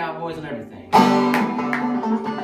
Cowboys and everything.